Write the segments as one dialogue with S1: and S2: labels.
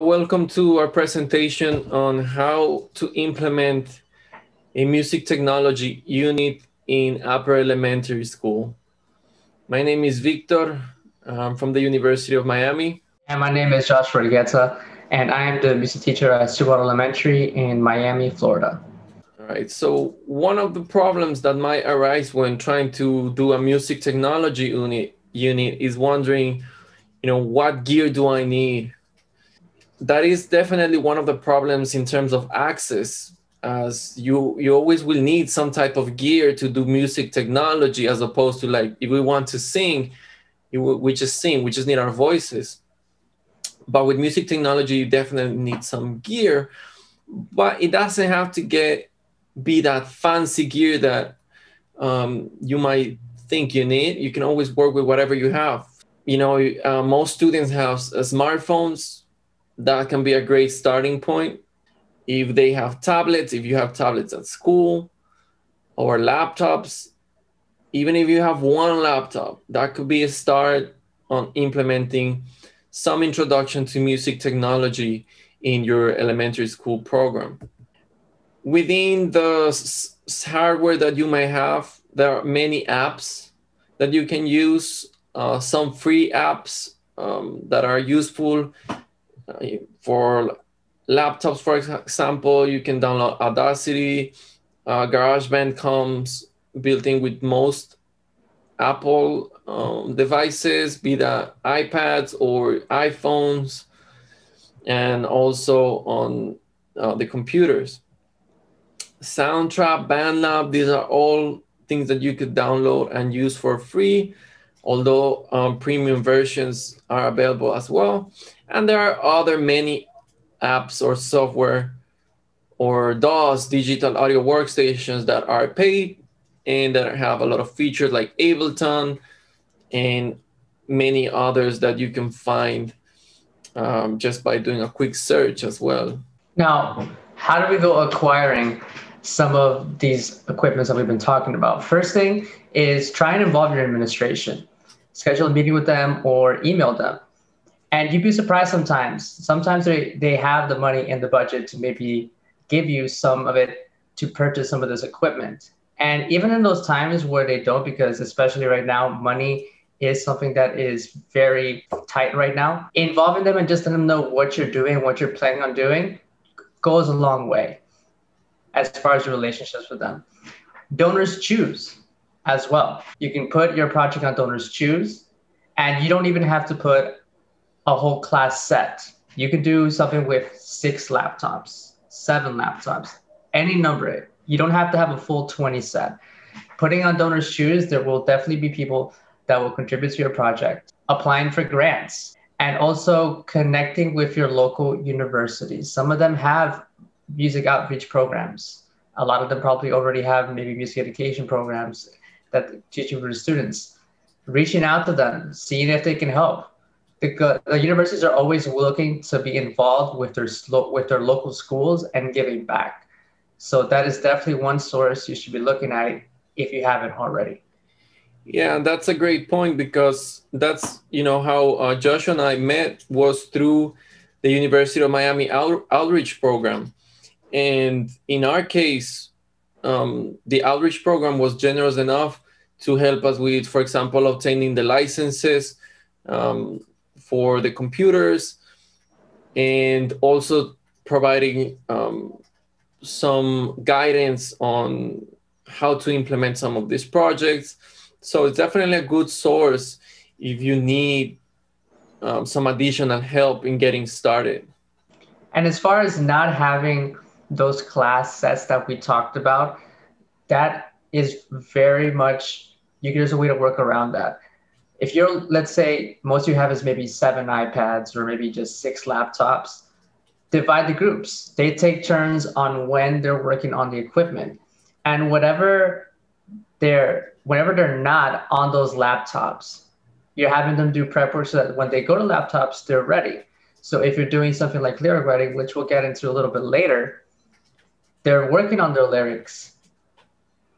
S1: Welcome to our presentation on how to implement a music technology unit in upper elementary school. My name is Victor. I'm from the University of Miami.
S2: And my name is Josh Rodriguez, and I am the music teacher at Stillwater Elementary in Miami, Florida.
S1: All right. So one of the problems that might arise when trying to do a music technology unit unit is wondering, you know, what gear do I need? That is definitely one of the problems in terms of access as you you always will need some type of gear to do music technology as opposed to like if we want to sing we just sing we just need our voices. But with music technology you definitely need some gear but it doesn't have to get be that fancy gear that um, you might think you need. You can always work with whatever you have. You know uh, most students have uh, smartphones that can be a great starting point. If they have tablets, if you have tablets at school or laptops, even if you have one laptop, that could be a start on implementing some introduction to music technology in your elementary school program. Within the s- hardware that you may have, there are many apps that you can use, uh, some free apps um, that are useful for laptops, for example, you can download Audacity. Uh, GarageBand comes built in with most Apple um, devices, be that iPads or iPhones, and also on uh, the computers. Soundtrap, BandLab, these are all things that you could download and use for free, although um, premium versions are available as well. And there are other many apps or software or DAWs, digital audio workstations that are paid and that have a lot of features like Ableton and many others that you can find um, just by doing a quick search as well.
S2: Now, how do we go acquiring some of these equipments that we've been talking about? First thing is try and involve your administration. Schedule a meeting with them or email them and you'd be surprised sometimes. Sometimes they, they have the money in the budget to maybe give you some of it to purchase some of this equipment. And even in those times where they don't, because especially right now, money is something that is very tight right now. Involving them and just letting them know what you're doing, what you're planning on doing, goes a long way as far as your relationships with them. DonorsChoose as well. You can put your project on DonorsChoose, and you don't even have to put a whole class set. You could do something with six laptops, seven laptops, any number. You don't have to have a full 20 set. Putting on DonorsChoose, there will definitely be people that will contribute to your project. Applying for grants and also connecting with your local universities. Some of them have music outreach programs. A lot of them probably already have maybe music education programs that teach you for the students. Reaching out to them, seeing if they can help the, the universities are always looking to be involved with their with their local schools and giving back. So that is definitely one source you should be looking at if you haven't already.
S1: Yeah, that's a great point because that's you know how uh, Josh and I met was through the University of Miami out- outreach program, and in our case, um, the outreach program was generous enough to help us with, for example, obtaining the licenses, um, for the computers and also providing um, some guidance on how to implement some of these projects. So it's definitely a good source if you need um, some additional help in getting started.
S2: And as far as not having those class sets that we talked about, that is very much, you, there's a way to work around that if you're let's say most you have is maybe seven ipads or maybe just six laptops divide the groups. They take turns on when they're working on the equipment. And whatever they're whenever they're not on those laptops you're having them do prep work so that when they go to laptops they're ready. So if you're doing something like lyric writing which we'll get into a little bit later they're working on their lyrics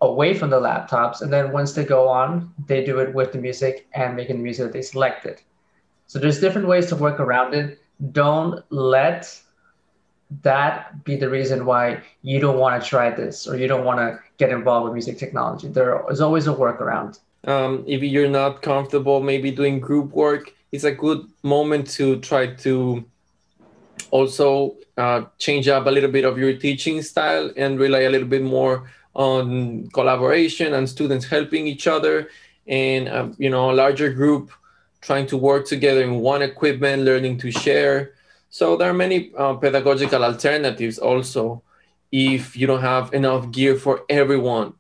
S2: away from the laptops. And then once they go on, they do it with the music and making the music that they selected. So there's different ways to work around it. don't let that be the reason why you don't want to try this or you don't want to get involved with music technology. There is always a workaround.
S1: Um, if you're not comfortable, maybe doing group work, it's a good moment to try to also uh, change up a little bit of your teaching style and rely a little bit more on collaboration and students helping each other and uh, you know a larger group trying to work together in one equipment learning to share so there are many uh, pedagogical alternatives also if you don't have enough gear for everyone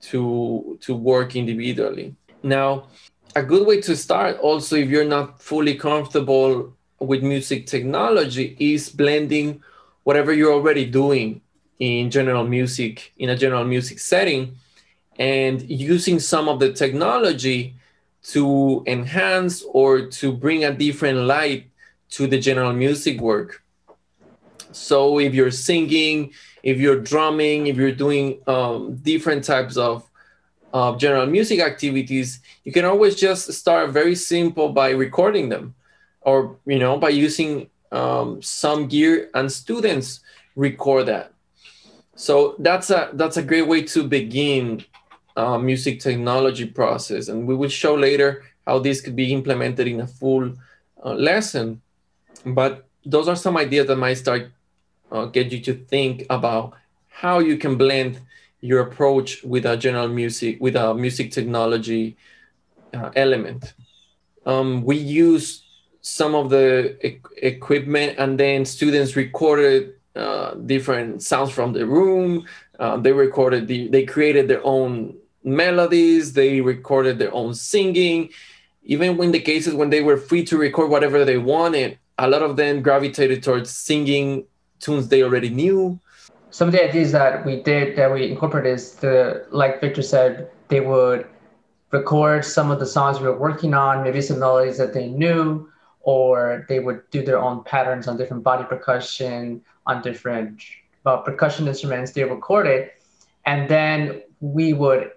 S1: to to work individually. Now, a good way to start also if you're not fully comfortable with music technology is blending whatever you're already doing in general music in a general music setting and using some of the technology to enhance or to bring a different light to the general music work. So if you're singing, if you're drumming, if you're doing um, different types of general music activities, you can always just start very simple by recording them, or you know by using um, some gear, and students record that. So that's a that's a great way to begin uh, music technology process, and we will show later how this could be implemented in a full uh, lesson. But those are some ideas that might start uh, get you to think about how you can blend your approach with a general music with a music technology uh, element. Um, we use some of the e- equipment, and then students recorded uh, different sounds from the room. Uh, they recorded the, they created their own melodies. They recorded their own singing. Even in the cases when they were free to record whatever they wanted, a lot of them gravitated towards singing tunes they already knew.
S2: Some of the ideas that we did that we incorporated is the like Victor said, they would record some of the songs we were working on, maybe some melodies that they knew, or they would do their own patterns on different body percussion, on different uh, percussion instruments they recorded, and then we would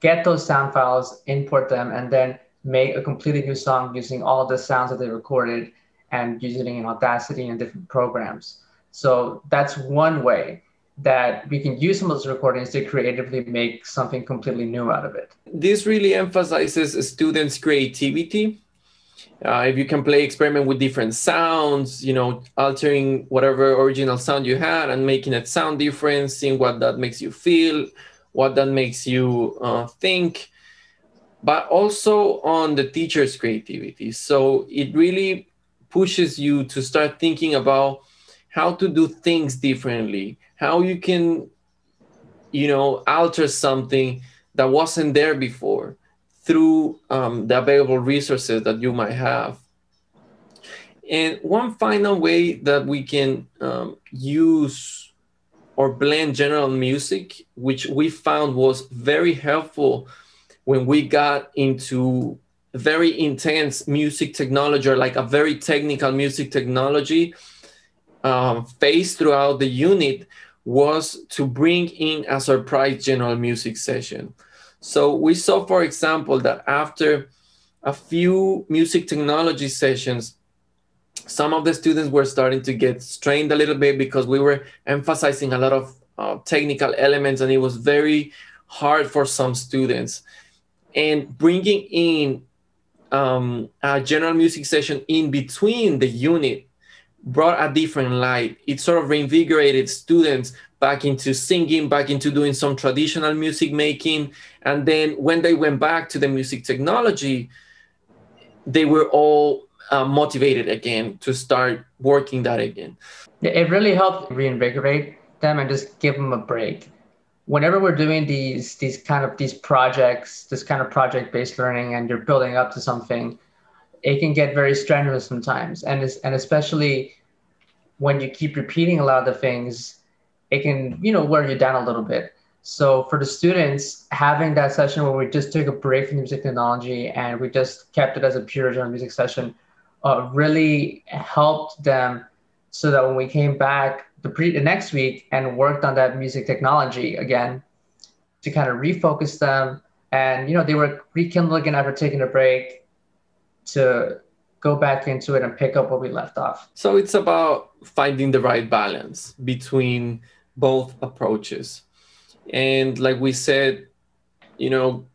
S2: get those sound files, import them, and then make a completely new song using all the sounds that they recorded and using it in Audacity and different programs. So that's one way that we can use some of those recordings to creatively make something completely new out of it.
S1: This really emphasizes students' creativity. Uh, if you can play experiment with different sounds, you know, altering whatever original sound you had and making it sound different, seeing what that makes you feel, what that makes you uh, think, but also on the teacher's creativity. So it really pushes you to start thinking about how to do things differently, how you can, you know, alter something that wasn't there before through um, the available resources that you might have. And one final way that we can um, use or blend general music, which we found was very helpful when we got into very intense music technology or like a very technical music technology um, phase throughout the unit was to bring in a surprise general music session. So we saw, for example, that after a few music technology sessions, some of the students were starting to get strained a little bit because we were emphasizing a lot of uh, technical elements and it was very hard for some students. And bringing in um, a general music session in between the unit brought a different light. It sort of reinvigorated students back into singing, back into doing some traditional music making. And then when they went back to the music technology, they were all uh, motivated again to start working that again.
S2: It really helped reinvigorate them and just give them a break. Whenever we're doing these these kind of these projects, this kind of project based learning, and you're building up to something, it can get very strenuous sometimes, and and especially when you keep repeating a lot of the things, it can you know wear you down a little bit. So for the students, having that session where we just took a break from music technology and we just kept it as a pure general music session, uh, really helped them so that when we came back the pre the next week and worked on that music technology again to kind of refocus them and you know they were rekindled again after taking a break to go back into it and pick up where we left off?
S1: So it's about finding the right balance between both approaches. And like we said, you know,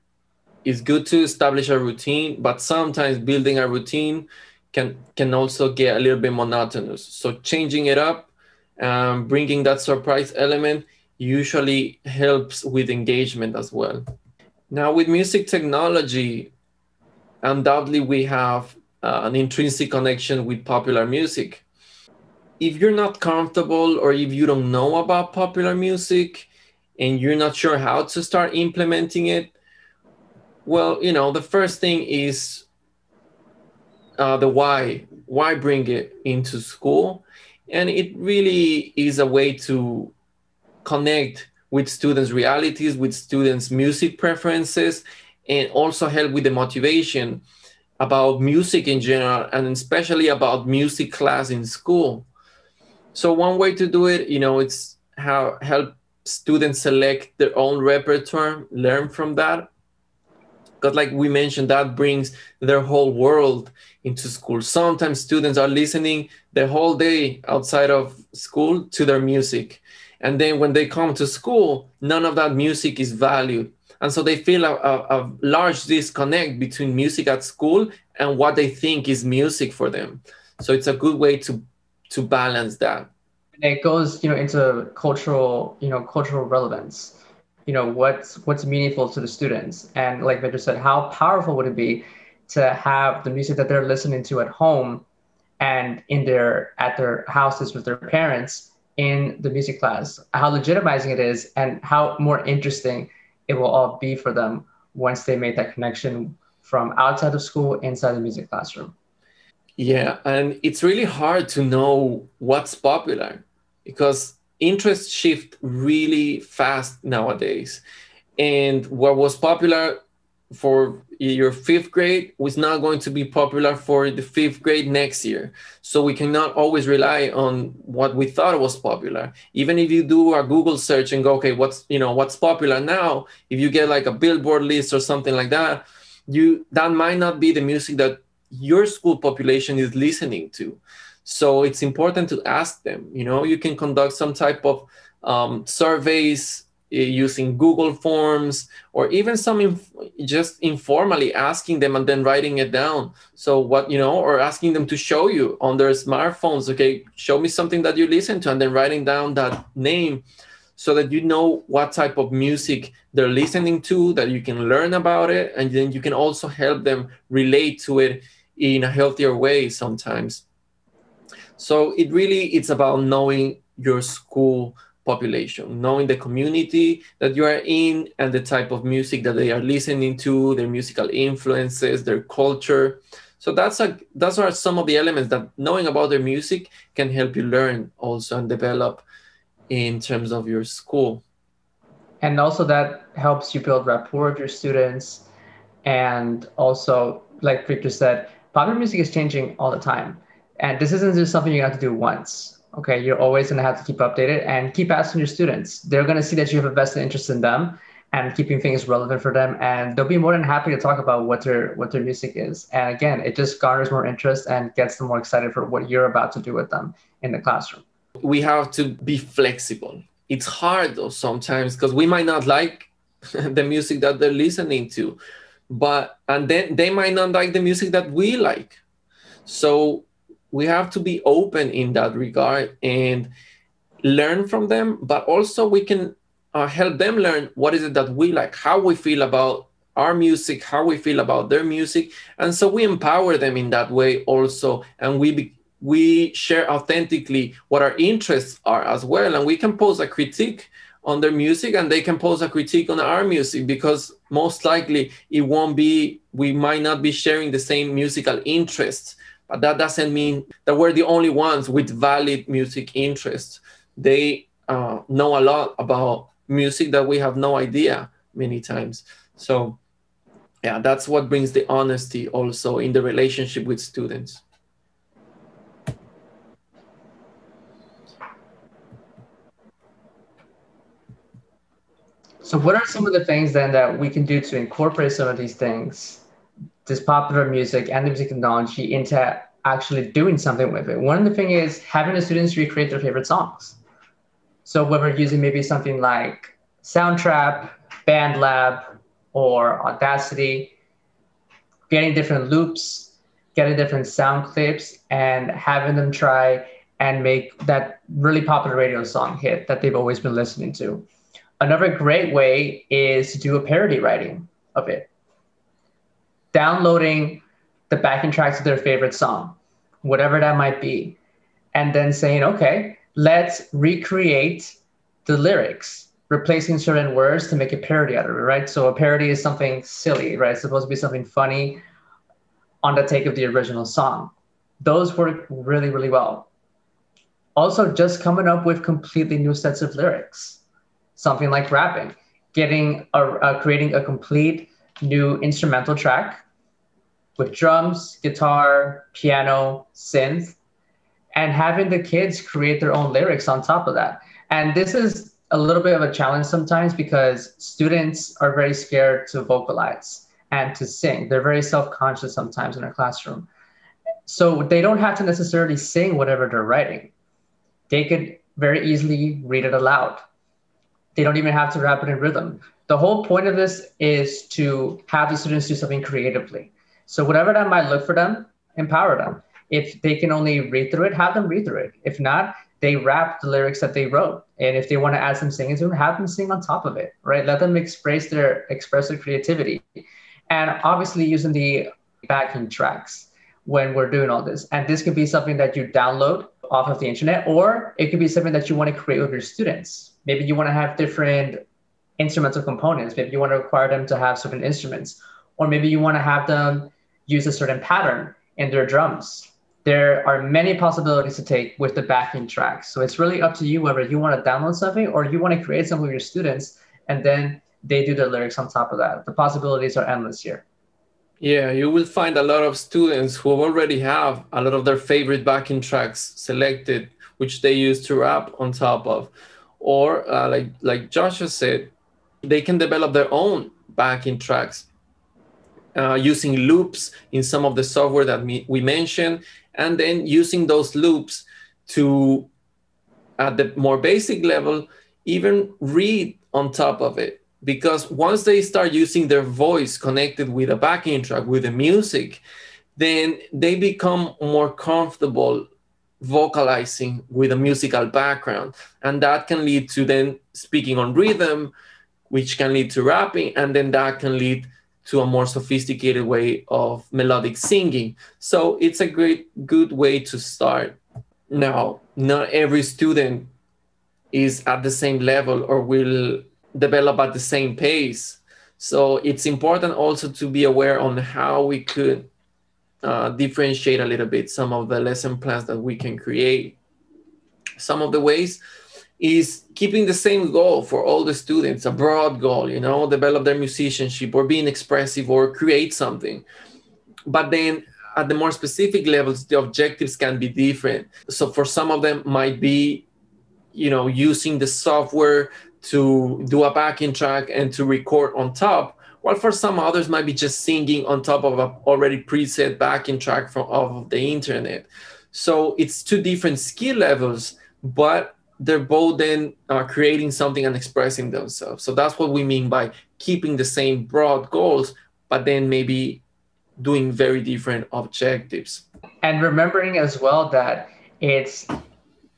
S1: it's good to establish a routine, but sometimes building a routine can can also get a little bit monotonous. So changing it up, um, bringing that surprise element usually helps with engagement as well. Now with music technology, undoubtedly we have uh, an intrinsic connection with popular music. If you're not comfortable or if you don't know about popular music and you're not sure how to start implementing it, well, you know, the first thing is uh, the why. Why bring it into school? And it really is a way to connect with students' realities, with students' music preferences, and also help with the motivation about music in general, and especially about music class in school. So one way to do it, you know, it's how help students select their own repertoire, learn from that, because like we mentioned that brings their whole world into school. Sometimes students are listening the whole day outside of school to their music. And then when they come to school none of that music is valued. And so they feel a, a, a large disconnect between music at school and what they think is music for them. So it's a good way to to balance that.
S2: And it goes you know into cultural you know cultural relevance. You know what's what's meaningful to the students? And like Victor said how powerful would it be to have the music that they're listening to at home and in their at their houses with their parents in the music class? How legitimizing it is and how more interesting it will all be for them once they make that connection from outside of school inside the music classroom
S1: yeah and it's really hard to know what's popular because interests shift really fast nowadays. And what was popular for your fifth grade was not going to be popular for the fifth grade next year. So we cannot always rely on what we thought was popular. Even if you do a Google search and go, okay, what's you know what's popular now? If you get like a Billboard list or something like that, you that might not be the music that your school population is listening to. So it's important to ask them. You know, you can conduct some type of um, surveys uh, using Google Forms or even some inf- just informally asking them and then writing it down. So what you know, or asking them to show you on their smartphones. Okay, show me something that you listen to, and then writing down that name so that you know what type of music they're listening to that you can learn about it and then you can also help them relate to it in a healthier way sometimes so it really it's about knowing your school population, knowing the community that you are in and the type of music that they are listening to, their musical influences, their culture. So that's a those are some of the elements that knowing about their music can help you learn also and develop in terms of your school.
S2: And also that helps you build rapport with your students. And also, like Victor said, popular music is changing all the time. And this isn't just something you have to do once. Okay, you're always going to have to keep updated and keep asking your students. They're going to see that you have a vested interest in them and keeping things relevant for them, and they'll be more than happy to talk about what their what their music is. And again, it just garners more interest and gets them more excited for what you're about to do with them in the classroom.
S1: We have to be flexible. It's hard though sometimes because we might not like the music that they're listening to, but and then they might not like the music that we like. So we have to be open in that regard and learn from them but also we can uh, help them learn what is it that we like how we feel about our music how we feel about their music and so we empower them in that way also and we be, we share authentically what our interests are as well and we can pose a critique on their music and they can pose a critique on our music because most likely it won't be we might not be sharing the same musical interests but that doesn't mean that we're the only ones with valid music interests. They uh, know a lot about music that we have no idea many times. So, yeah, that's what brings the honesty also in the relationship with students.
S2: So, what are some of the things then that we can do to incorporate some of these things this popular music and the music technology into actually doing something with it. One of the things is having the students recreate their favorite songs. So whether using maybe something like Soundtrap, BandLab, or Audacity, getting different loops, getting different sound clips, and having them try and make that really popular radio song hit that they've always been listening to. Another great way is to do a parody writing of it. Downloading the backing tracks of their favorite song, whatever that might be, and then saying, okay, let's recreate the lyrics, replacing certain words to make a parody out of it, right? So a parody is something silly, right? It's supposed to be something funny on the take of the original song. Those work really, really well. Also, just coming up with completely new sets of lyrics, something like rapping, getting a, creating a complete new instrumental track with drums, guitar, piano, synth, and having the kids create their own lyrics on top of that. And this is a little bit of a challenge sometimes because students are very scared to vocalize and to sing. They're very self-conscious sometimes in a classroom. So they don't have to necessarily sing whatever they're writing. They could very easily read it aloud. They don't even have to rap it in rhythm. The whole point of this is to have the students do something creatively. So whatever that might look for them, empower them. If they can only read through it, have them read through it. If not, they rap the lyrics that they wrote. And if they want to add some singing to have them sing on top of it, right? Let them express their express their creativity. And obviously using the backing tracks when we're doing all this. And this could be something that you download off of the internet, or it could be something that you want to create with your students. Maybe you want to have different instrumental components. Maybe you want to require them to have certain instruments, or maybe you want to have them use a certain pattern in their drums there are many possibilities to take with the backing tracks. So it's really up to you whether you want to download something or you want to create something with your students and then they do the lyrics on top of that. The possibilities are endless here.
S1: Yeah, you will find a lot of students who already have a lot of their favorite backing tracks selected, which they use to rap on top of. Or uh, like like Joshua said, they can develop their own backing tracks uh, using loops in some of the software that we, we mentioned and then using those loops to at the more basic level even read on top of it. Because once they start using their voice connected with a backing track with the music then they become more comfortable vocalizing with a musical background and that can lead to then speaking on rhythm which can lead to rapping and then that can lead to a more sophisticated way of melodic singing. So it's a great, good way to start. Now, not every student is at the same level or will develop at the same pace. So it's important also to be aware on how we could uh, differentiate a little bit some of the lesson plans that we can create. Some of the ways is keeping the same goal for all the students, a broad goal, you know, develop their musicianship or being expressive or create something. But then at the more specific levels, the objectives can be different. So for some of them might be, you know, using the software to do a backing track and to record on top, while for some others might be just singing on top of a already preset backing track from off of the internet. So it's two different skill levels, but they're both then uh, creating something and expressing themselves. So that's what we mean by keeping the same broad goals, but then maybe doing very different objectives.
S2: And remembering as well that it's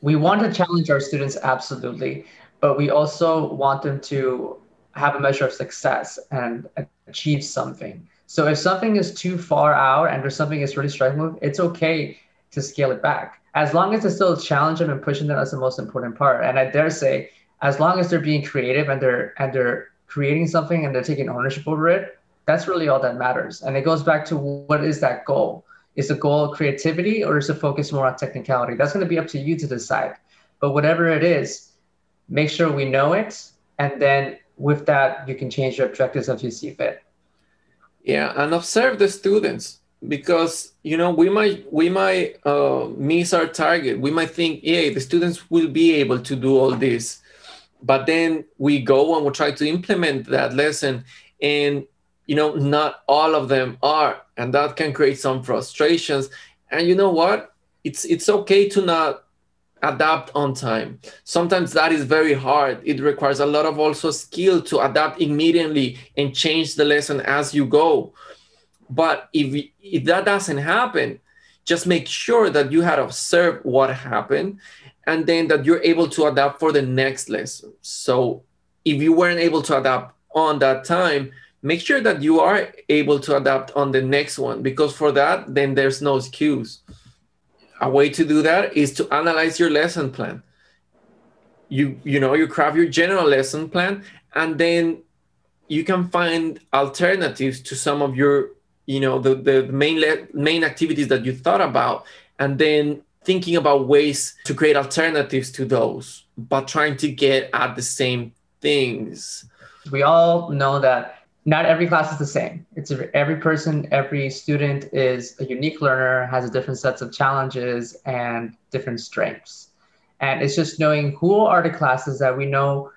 S2: we want to challenge our students absolutely, but we also want them to have a measure of success and achieve something. So if something is too far out and there's something that's really struggling with, it's okay to scale it back as long as it's still challenging and pushing them, that's the most important part. And I dare say, as long as they're being creative and they're and they're creating something and they're taking ownership over it, that's really all that matters. And it goes back to what is that goal? Is the goal creativity or is the focus more on technicality? That's going to be up to you to decide. But whatever it is, make sure we know it. And then with that, you can change your objectives as you see fit.
S1: Yeah, and observe the students because you know we might we might uh, miss our target. We might think yeah the students will be able to do all this. But then we go and we try to implement that lesson and you know not all of them are and that can create some frustrations. And you know what? It's it's okay to not adapt on time. Sometimes that is very hard. It requires a lot of also skill to adapt immediately and change the lesson as you go. But if if that doesn't happen just make sure that you had observed what happened and then that you're able to adapt for the next lesson. So if you weren't able to adapt on that time make sure that you are able to adapt on the next one because for that then there's no excuse a way to do that is to analyze your lesson plan. You you know you craft your general lesson plan and then you can find alternatives to some of your you know the, the main le- main activities that you thought about and then thinking about ways to create alternatives to those but trying to get at the same things.
S2: We all know that not every class is the same. It's every person, every student is a unique learner, has a different sets of challenges and different strengths. And it's just knowing who are the classes that we know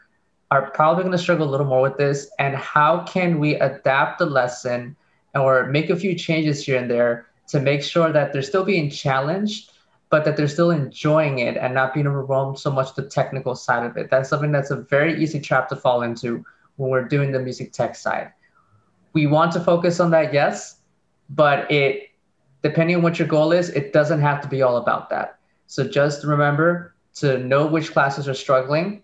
S2: are probably going to struggle a little more with this, and how can we adapt the lesson or make a few changes here and there to make sure that they're still being challenged, but that they're still enjoying it and not being overwhelmed so much the technical side of it. That's something that's a very easy trap to fall into when we're doing the music tech side we want to focus on that, yes, but it depending on what your goal is, it doesn't have to be all about that. So just remember to know which classes are struggling,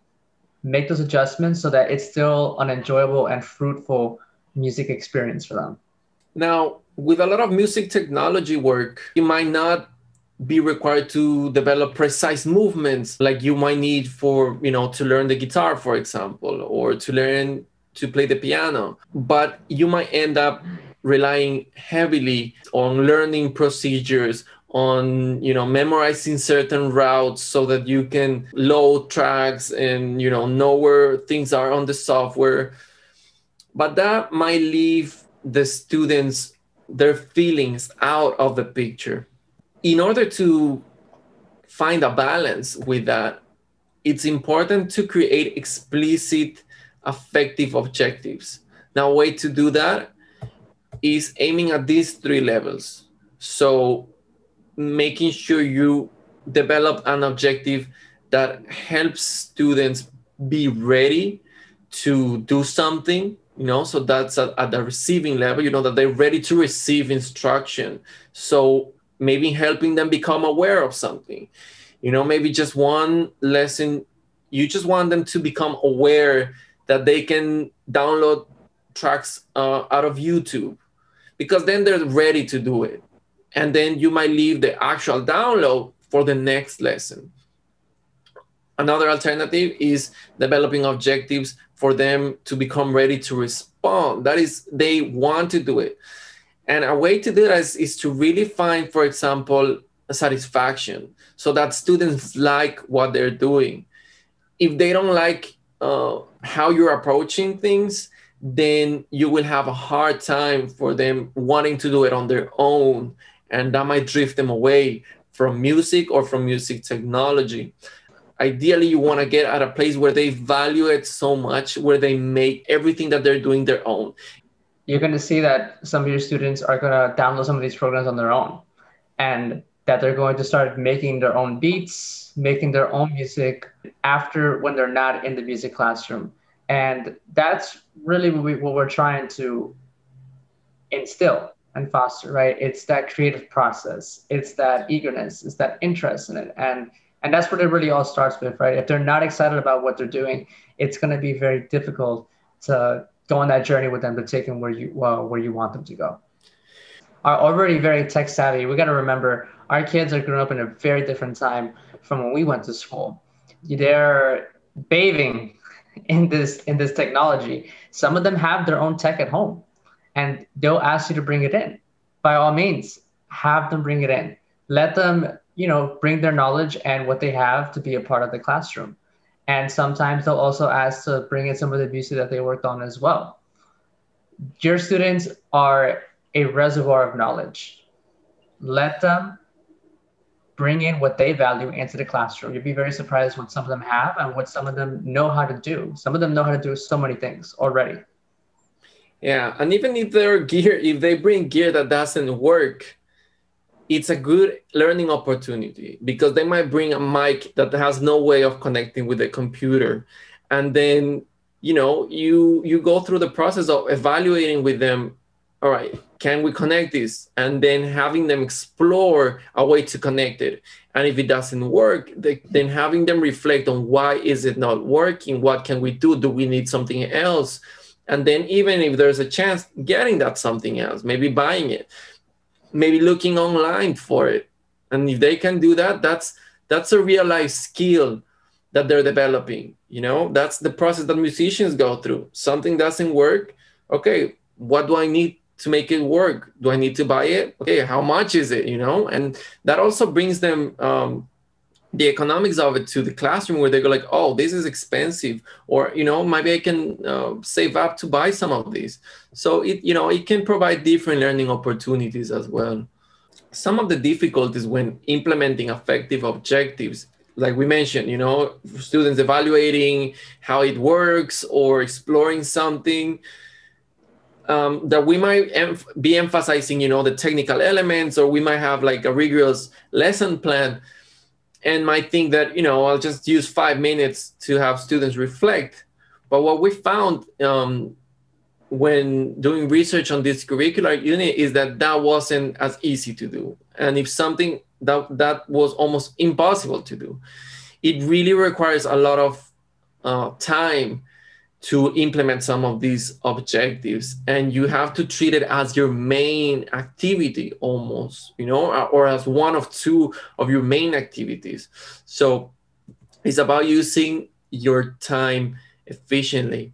S2: make those adjustments so that it's still an enjoyable and fruitful music experience for them.
S1: Now, with a lot of music technology work, you might not be required to develop precise movements like you might need for, you know, to learn the guitar, for example, or to learn to play the piano, but you might end up relying heavily on learning procedures on you know memorizing certain routes so that you can load tracks and you know know where things are on the software. But that might leave the students their feelings out of the picture in order to find a balance with that it's important to create explicit affective objectives. Now, a way to do that is aiming at these three levels. So, making sure you develop an objective that helps students be ready to do something you know so that's at, at, the receiving level you know that they're ready to receive instruction so maybe helping them become aware of something you know maybe just one lesson you just want them to become aware that they can download tracks uh, out of YouTube because then they're ready to do it. And then you might leave the actual download for the next lesson. Another alternative is developing objectives for them to become ready to respond. That is, they want to do it. And a way to do that is, is to really find, for example, satisfaction so that students like what they're doing. If they don't like uh, how you're approaching things, then you will have a hard time for them wanting to do it on their own. And that might drift them away from music or from music technology. Ideally, you want to get at a place where they value it so much, where they make everything that they're doing their own.
S2: You're going to see that some of your students are going to download some of these programs on their own and that they're going to start making their own beats, making their own music after when they're not in the music classroom. And that's really what, we, what we're trying to instill and foster right? It's that creative process. It's that eagerness. It's that interest in it. And and that's what it really all starts with right? If they're not excited about what they're doing it's going to be very difficult to go on that journey with them to take them where you where you want them to go. Are already very tech savvy. We got to remember our kids are growing up in a very different time from when we went to school. They're bathing in this in this technology. Some of them have their own tech at home and they'll ask you to bring it in. By all means have them bring it in. Let them you know bring their knowledge and what they have to be a part of the classroom and sometimes they'll also ask to bring in some of the music that they worked on as well your students are a reservoir of knowledge let them bring in what they value into the classroom. You'd be very surprised what some of them have and what some of them know how to do. Some of them know how to do so many things already.
S1: Yeah, and even if they're gear, if they bring gear that doesn't work, it's a good learning opportunity because they might bring a mic that has no way of connecting with the computer, and then you know you you go through the process of evaluating with them. All right, can we connect this? And then having them explore a way to connect it. And if it doesn't work, they, then having them reflect on why is it not working? What can we do? Do we need something else? and then even if there's a chance getting that something else maybe buying it maybe looking online for it. And if they can do that that's that's a real life skill that they're developing you know? That's the process that musicians go through. Something doesn't work okay what do i need to make it work? Do i need to buy it? Okay how much is it you know? And that also brings them um, the economics of it to the classroom where they go like oh this is expensive or you know maybe i can uh, save up to buy some of these. So it you know it can provide different learning opportunities as well. Some of the difficulties when implementing affective objectives like we mentioned you know students evaluating how it works or exploring something um, that we might be emphasizing you know the technical elements or we might have like a rigorous lesson plan and might think that you know I'll just use five minutes to have students reflect. But what we found um, when doing research on this curricular unit is that that wasn't as easy to do, and if something that that was almost impossible to do, it really requires a lot of uh, time to implement some of these objectives and you have to treat it as your main activity almost you know uh, or as one of two of your main activities. So it's about using your time efficiently.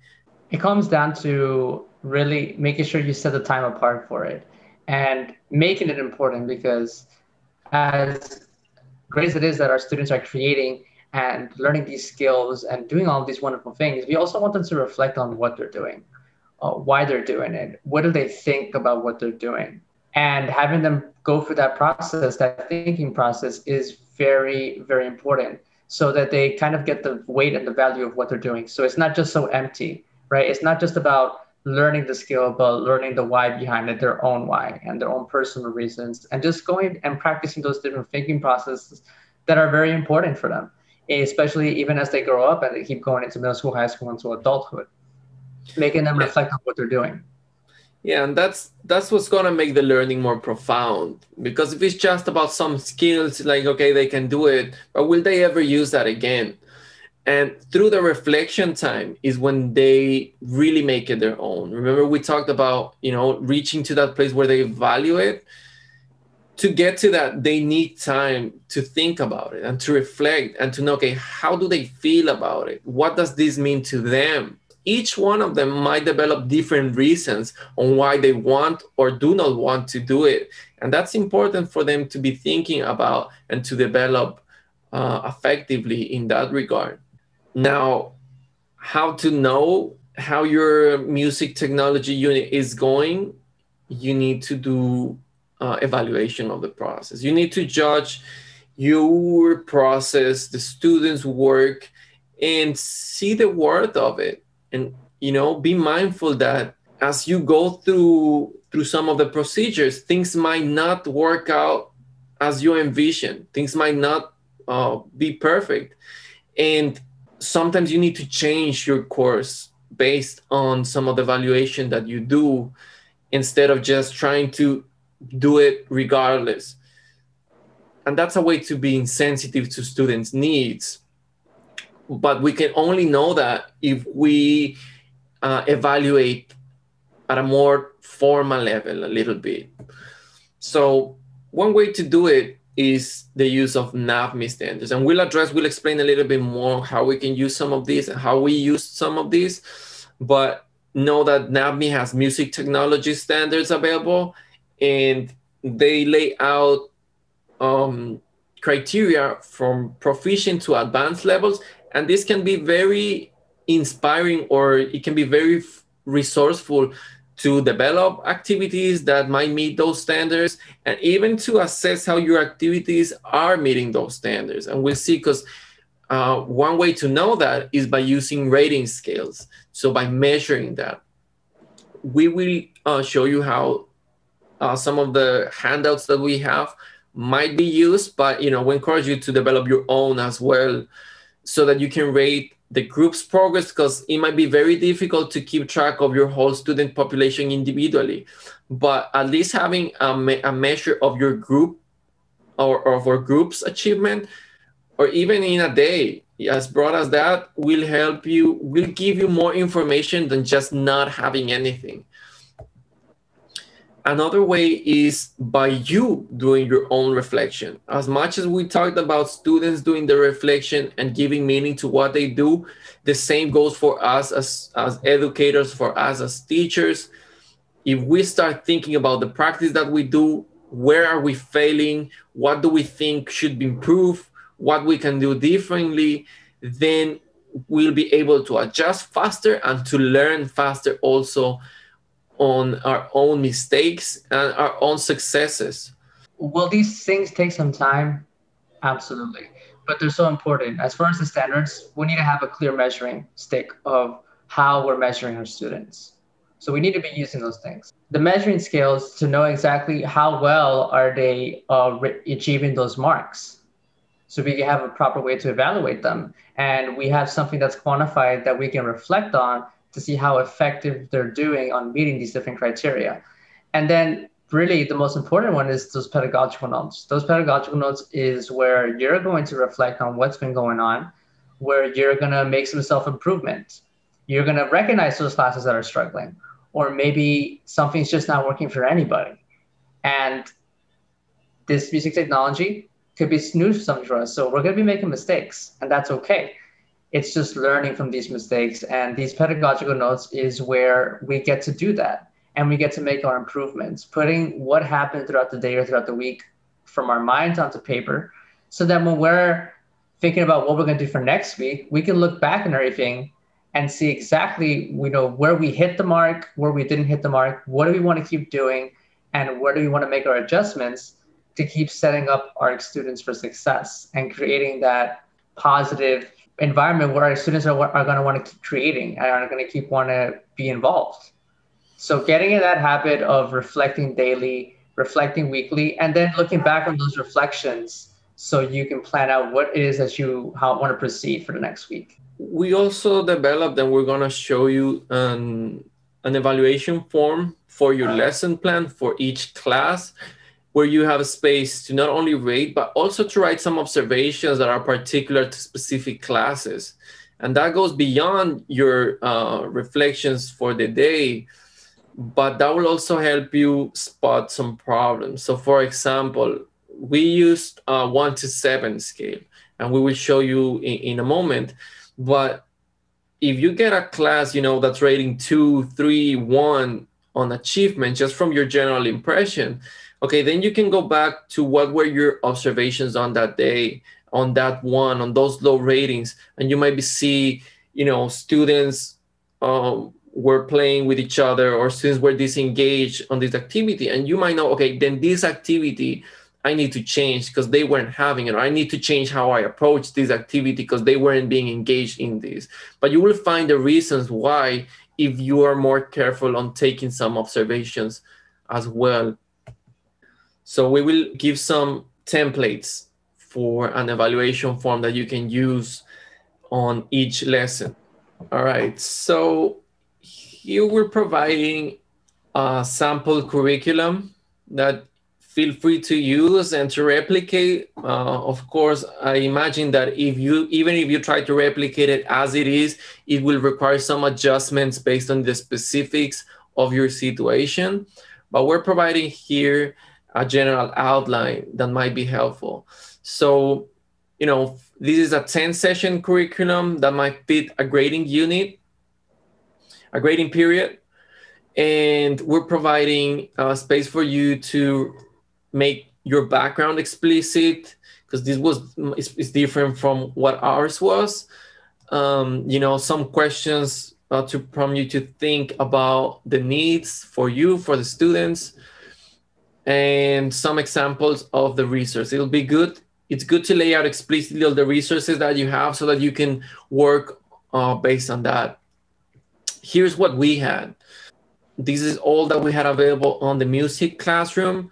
S2: It comes down to really making sure you set the time apart for it and making it important because as great as it is that our students are creating and learning these skills and doing all these wonderful things, we also want them to reflect on what they're doing, uh, why they're doing it, what do they think about what they're doing. And having them go through that process, that thinking process, is very, very important so that they kind of get the weight and the value of what they're doing. So it's not just so empty, right? It's not just about learning the skill, but learning the why behind it, their own why and their own personal reasons, and just going and practicing those different thinking processes that are very important for them especially even as they grow up and they keep going into middle school, high school, into adulthood, making them reflect on what they're doing.
S1: Yeah, and that's that's what's gonna make the learning more profound. Because if it's just about some skills, like okay, they can do it, but will they ever use that again? And through the reflection time is when they really make it their own. Remember, we talked about you know reaching to that place where they value it to get to that they need time to think about it and to reflect and to know okay how do they feel about it? What does this mean to them? Each one of them might develop different reasons on why they want or do not want to do it. And that's important for them to be thinking about and to develop uh, effectively in that regard. Now how to know how your music technology unit is going you need to do uh, evaluation of the process. You need to judge your process, the students' work, and see the worth of it. And you know, be mindful that as you go through through some of the procedures, things might not work out as you envision. Things might not uh, be perfect, and sometimes you need to change your course based on some of the evaluation that you do instead of just trying to do it regardless. And that's a way to being sensitive to students' needs. But we can only know that if we uh, evaluate at a more formal level a little bit. So one way to do it is the use of NAfME standards. And we'll address, we'll explain a little bit more how we can use some of these and how we use some of these. But know that NAfME has music technology standards available and they lay out um, criteria from proficient to advanced levels. And this can be very inspiring or it can be very resourceful to develop activities that might meet those standards and even to assess how your activities are meeting those standards. And we'll see because uh, one way to know that is by using rating scales. So by measuring that. We will uh, show you how uh, some of the handouts that we have might be used, but you know, we encourage you to develop your own as well so that you can rate the group's progress because it might be very difficult to keep track of your whole student population individually. But at least having a, me a measure of your group or, or of our group's achievement, or even in a day, as broad as that, will help you, will give you more information than just not having anything. Another way is by you doing your own reflection. As much as we talked about students doing the reflection and giving meaning to what they do, the same goes for us as, as educators, for us as teachers. If we start thinking about the practice that we do, where are we failing? What do we think should be improved? What we can do differently? Then we'll be able to adjust faster and to learn faster also on our own mistakes and our own successes.
S2: Will these things take some time? Absolutely. But they're so important. As far as the standards, we need to have a clear measuring stick of how we're measuring our students. So we need to be using those things. The measuring scales to know exactly how well are they uh, achieving those marks. So we can have a proper way to evaluate them. And we have something that's quantified that we can reflect on to see how effective they're doing on meeting these different criteria. And then really the most important one is those pedagogical notes. Those pedagogical notes is where you're going to reflect on what's been going on, where you're going to make some self-improvement. You're going to recognize those classes that are struggling, or maybe something's just not working for anybody. And this music technology could be new something for us. So we're going to be making mistakes, and that's okay it's just learning from these mistakes. And these pedagogical notes is where we get to do that and we get to make our improvements, putting what happened throughout the day or throughout the week from our minds onto paper. So that when we're thinking about what we're going to do for next week, we can look back on everything and see exactly you know where we hit the mark, where we didn't hit the mark, what do we want to keep doing, and where do we want to make our adjustments to keep setting up our students for success and creating that positive environment where our students are, are going to want to keep creating and are going to keep want to be involved. So getting in that habit of reflecting daily, reflecting weekly, and then looking back on those reflections so you can plan out what it is that you how want to proceed for the next week.
S1: We also developed and we're going to show you an, an evaluation form for your uh-huh. lesson plan for each class where you have a space to not only rate, but also to write some observations that are particular to specific classes. And that goes beyond your uh, reflections for the day, but that will also help you spot some problems. So, for example, we used a one to seven scale, and we will show you in, in a moment. But if you get a class, you know, that's rating two, three, one on achievement just from your general impression, Okay, then you can go back to what were your observations on that day, on that one, on those low ratings, and you might be see, you know, students um, were playing with each other or students were disengaged on this activity, and you might know, okay, then this activity I need to change because they weren't having it. Or I need to change how I approach this activity because they weren't being engaged in this. But you will find the reasons why if you are more careful on taking some observations as well so we will give some templates for an evaluation form that you can use on each lesson. All right, so here we're providing a sample curriculum that feel free to use and to replicate. Uh, of course, I imagine that if you, even if you try to replicate it as it is, it will require some adjustments based on the specifics of your situation. But we're providing here a general outline that might be helpful. So, you know, this is a 10 session curriculum that might fit a grading unit, a grading period. And we're providing a space for you to make your background explicit because this was is, is, different from what ours was. Um, you know, some questions uh, to prompt you to think about the needs for you, for the students and some examples of the resource. It'll be good. It's good to lay out explicitly all the resources that you have so that you can work uh, based on that. Here's what we had. this is all that we had available on the music classroom.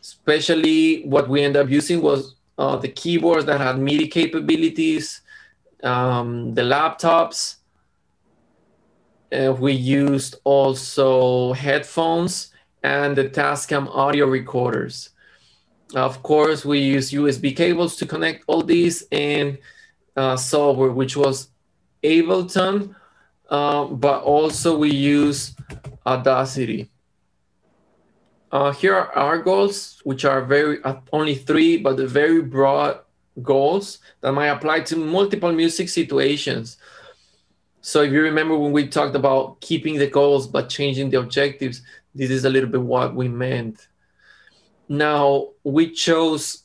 S1: Especially what we ended up using was uh, the keyboards that had MIDI capabilities, um, the laptops. Uh, we used also headphones and the Tascam audio recorders. Of course, we use USB cables to connect all these and uh, software, which was Ableton, uh, but also we use Audacity. Uh, here are our goals, which are very uh, only three, but very broad goals that might apply to multiple music situations. So if you remember when we talked about keeping the goals but changing the objectives, this is a little bit what we meant. Now we chose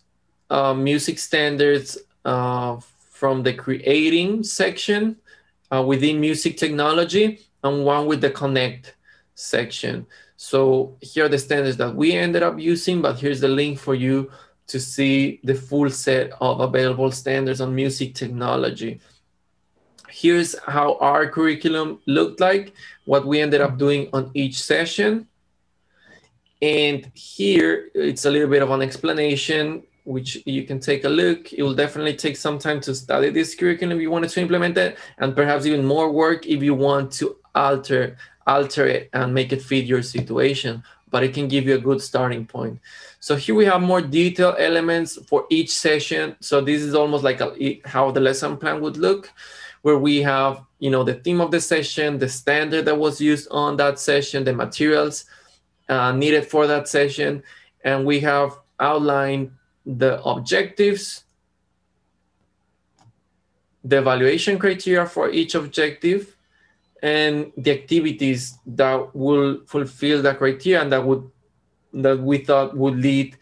S1: uh, music standards uh, from the creating section uh, within music technology and one with the connect section. So here are the standards that we ended up using, but here's the link for you to see the full set of available standards on music technology. Here's how our curriculum looked like, what we ended up doing on each session. And here it's a little bit of an explanation, which you can take a look. It will definitely take some time to study this curriculum if you wanted to implement it, and perhaps even more work if you want to alter alter it and make it fit your situation, but it can give you a good starting point. So here we have more detailed elements for each session. So this is almost like a, how the lesson plan would look, where we have, you know, the theme of the session, the standard that was used on that session, the materials uh, needed for that session, and we have outlined the objectives, the evaluation criteria for each objective, and the activities that will fulfill the criteria and that would that we thought would lead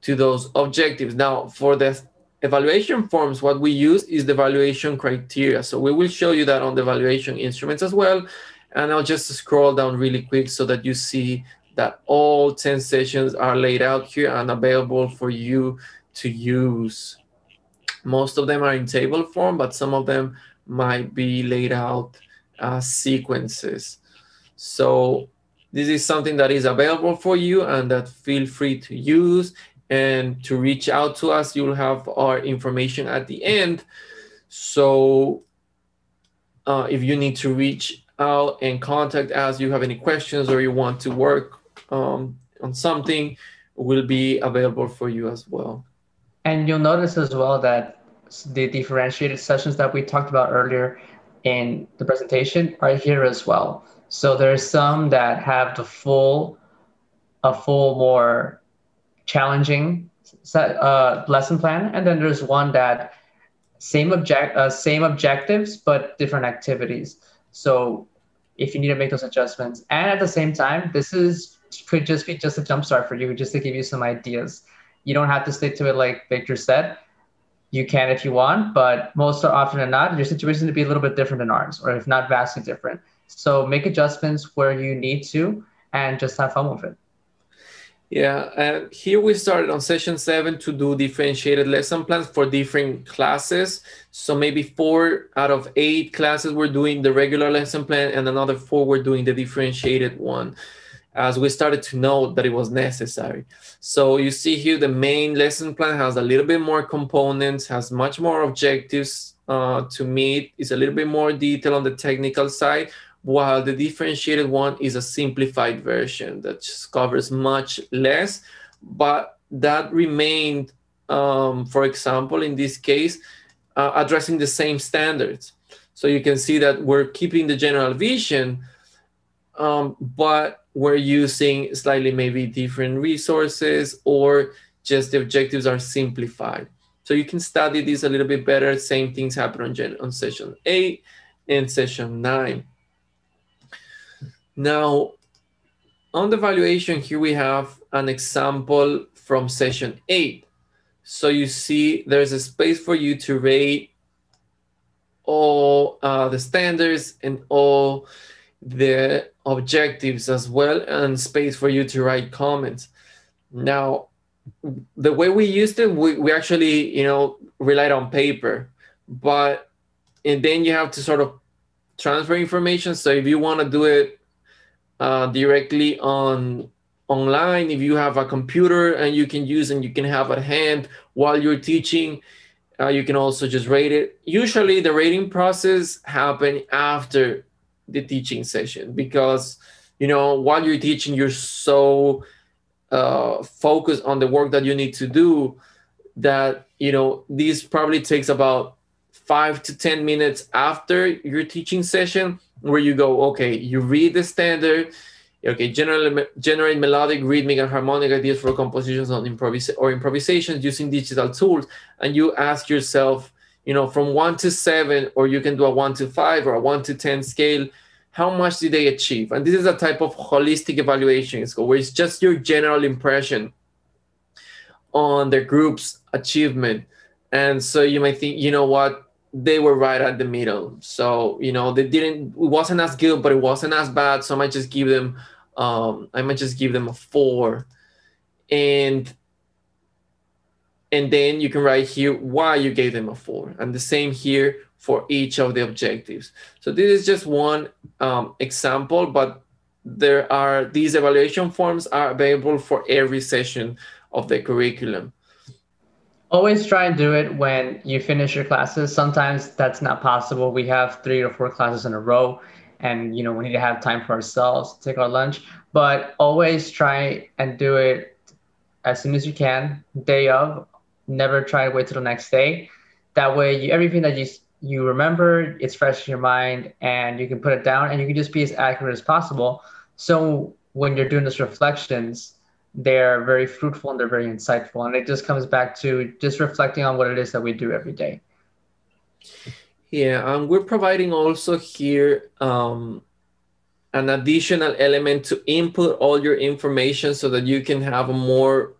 S1: to those objectives. Now, for the evaluation forms, what we use is the evaluation criteria. So we will show you that on the evaluation instruments as well. And I'll just scroll down really quick so that you see that all 10 sessions are laid out here and available for you to use. Most of them are in table form, but some of them might be laid out as sequences. So this is something that is available for you and that feel free to use and to reach out to us. You'll have our information at the end. So uh, if you need to reach out and contact us, you have any questions or you want to work um, on something, will be available for you as well.
S2: And you'll notice as well that the differentiated sessions that we talked about earlier, in the presentation are here as well. So there's some that have the full, a full more challenging set, uh, lesson plan, and then there's one that same object, uh, same objectives but different activities. So if you need to make those adjustments, and at the same time, this is could just be just a jumpstart for you, just to give you some ideas. You don't have to stick to it like Victor said you can if you want, but most often than not, your situation to be a little bit different than ours, or if not vastly different. So make adjustments where you need to, and just have fun with it.
S1: Yeah, and here we started on session seven to do differentiated lesson plans for different classes. So maybe four out of eight classes we're doing the regular lesson plan, and another four we're doing the differentiated one as we started to know that it was necessary. So you see here, the main lesson plan has a little bit more components, has much more objectives uh, to meet, is a little bit more detail on the technical side, while the differentiated one is a simplified version that just covers much less, but that remained, um, for example, in this case, uh, addressing the same standards. So you can see that we're keeping the general vision, um, but we're using slightly maybe different resources or just the objectives are simplified. So you can study this a little bit better. Same things happen on, gen- on session eight and session nine. Now, on the valuation here, we have an example from session eight. So you see there's a space for you to rate all uh, the standards and all the objectives as well and space for you to write comments. Now, the way we used it, we, we actually, you know, relied on paper, but and then you have to sort of transfer information. So if you want to do it uh, directly on online if you have a computer and you can use and you can have at hand while you're teaching uh, you can also just rate it usually the rating process happen after the teaching session because you know while you're teaching you're so uh, focused on the work that you need to do that you know this probably takes about five to ten minutes after your teaching session where you go okay you read the standard. Okay generally generate melodic rhythmic and harmonic ideas for compositions on improvis or improvisations using digital tools. And you ask yourself you know from one to seven or you can do a one to five or a one to ten scale how much did they achieve and this is a type of holistic evaluation score where it's just your general impression on the group's achievement and so you might think you know what they were right at the middle. So you know they didn't. It wasn't as good, but it wasn't as bad. So I might just give them. Um, I might just give them a four, and and then you can write here why you gave them a four, and the same here for each of the objectives. So this is just one um, example, but there are these evaluation forms are available for every session of the curriculum.
S2: Always try and do it when you finish your classes. Sometimes that's not possible. We have three or four classes in a row, and you know we need to have time for ourselves to take our lunch. But always try and do it as soon as you can, day of. Never try to wait till the next day. That way, you, everything that you you remember, it's fresh in your mind, and you can put it down, and you can just be as accurate as possible. So when you're doing these reflections, they're very fruitful and they're very insightful. And it just comes back to just reflecting on what it is that we do every day.
S1: Yeah, and we're providing also here um, an additional element to input all your information so that you can have a more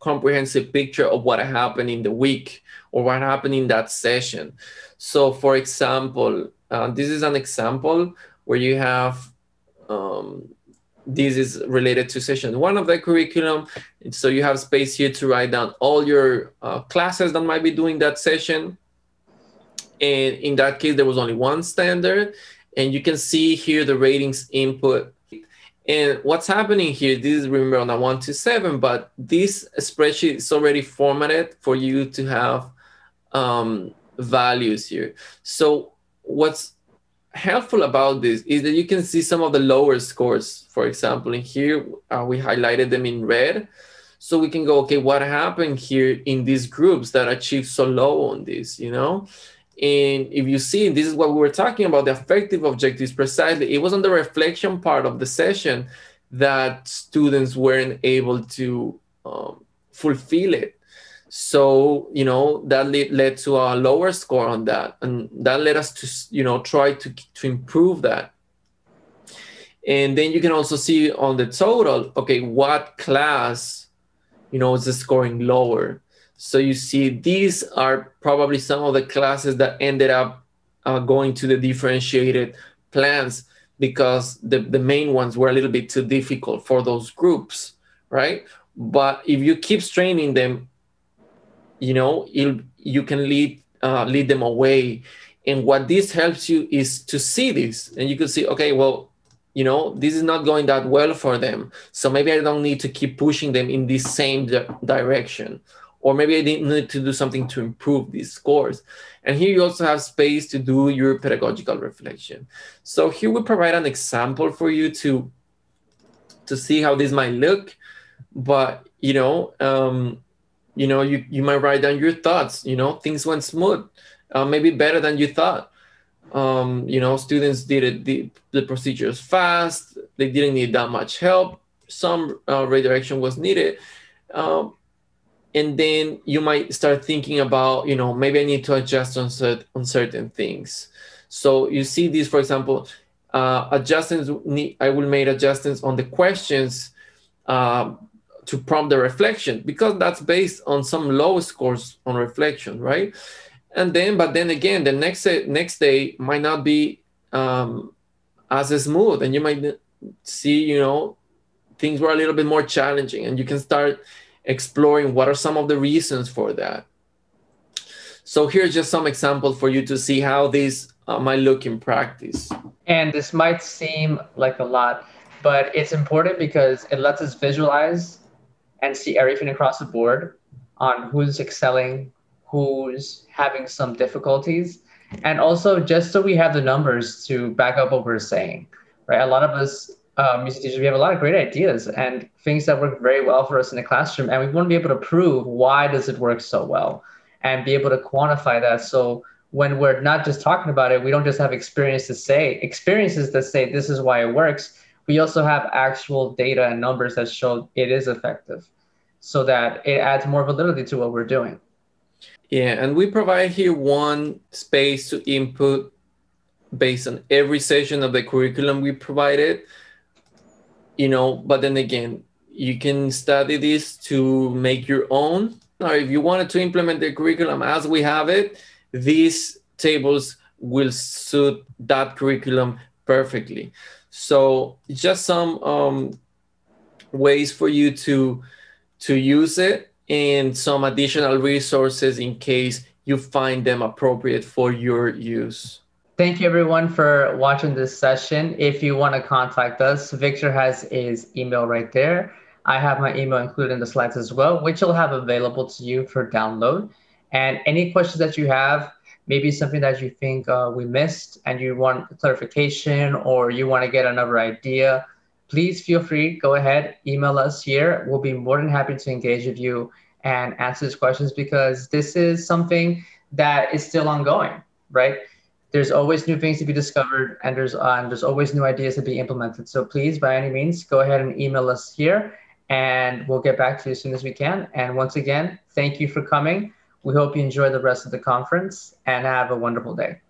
S1: comprehensive picture of what happened in the week or what happened in that session. So, for example, uh, this is an example where you have um, this is related to session one of the curriculum. So you have space here to write down all your uh, classes that might be doing that session. And in that case, there was only one standard. And you can see here the ratings input. And what's happening here, this is remember on a one to seven, but this spreadsheet is already formatted for you to have um, values here. So what's helpful about this is that you can see some of the lower scores. For example, in here, uh, we highlighted them in red. So we can go, okay, what happened here in these groups that achieved so low on this, you know? And if you see, this is what we were talking about, the affective objectives precisely. It was on the reflection part of the session that students weren't able to um, fulfill it. So, you know, that led, led to a lower score on that. And that led us to, you know, try to, to improve that. And then you can also see on the total, okay, what class, you know, is the scoring lower. So you see these are probably some of the classes that ended up uh, going to the differentiated plans because the, the main ones were a little bit too difficult for those groups, right? But if you keep straining them, you know you can lead uh, lead them away. And what this helps you is to see this and you can see okay well you know this is not going that well for them. So maybe i don't need to keep pushing them in this same di- direction or maybe i didn't need to do something to improve these scores. And here you also have space to do your pedagogical reflection. So here we provide an example for you to to see how this might look. But you know um, you know you, you might write down your thoughts you know things went smooth uh, maybe better than you thought. Um, you know students did it the, the procedures fast they didn't need that much help some uh, redirection was needed. Um, and then you might start thinking about you know maybe i need to adjust on, cert- on certain things so you see these for example uh, adjustments i will make adjustments on the questions uh, to prompt the reflection because that's based on some low scores on reflection, right? And then, but then again, the next next day might not be um, as smooth, and you might see, you know, things were a little bit more challenging, and you can start exploring what are some of the reasons for that. So here's just some example for you to see how this uh, might look in practice.
S2: And this might seem like a lot, but it's important because it lets us visualize and see everything across the board on who's excelling, who's having some difficulties, and also just so we have the numbers to back up what we're saying, right? A lot of us uh, music teachers, we have a lot of great ideas and things that work very well for us in the classroom, and we want to be able to prove why does it work so well, and be able to quantify that. So when we're not just talking about it, we don't just have experience to say experiences that say this is why it works. We also have actual data and numbers that show it is effective, so that it adds more validity to what we're doing.
S1: Yeah, and we provide here one space to input based on every session of the curriculum we provided. You know, but then again, you can study this to make your own. Or if you wanted to implement the curriculum as we have it, these tables will suit that curriculum perfectly. So just some um, ways for you to to use it and some additional resources in case you find them appropriate for your use.
S2: Thank you everyone for watching this session. If you want to contact us, Victor has his email right there. I have my email included in the slides as well, which you'll have available to you for download. And any questions that you have, maybe something that you think uh, we missed and you want clarification or you want to get another idea, please feel free, go ahead, email us here. We'll be more than happy to engage with you and answer these questions because this is something that is still ongoing, right? There's always new things to be discovered and there's, and there's always new ideas to be implemented. So please, by any means, go ahead and email us here and we'll get back to you as soon as we can. And once again, thank you for coming. We hope you enjoy the rest of the conference and have a wonderful day.